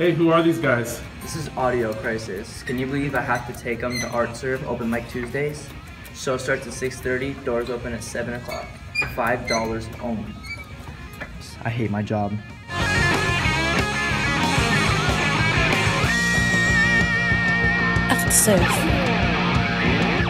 Hey, who are these guys? This is AudioCrisis. Can you believe I have to take them to ArtServe Open Mic Tuesdays? Show starts at 6.30, doors open at 7 o'clock. $5 only. I hate my job. ArtServe.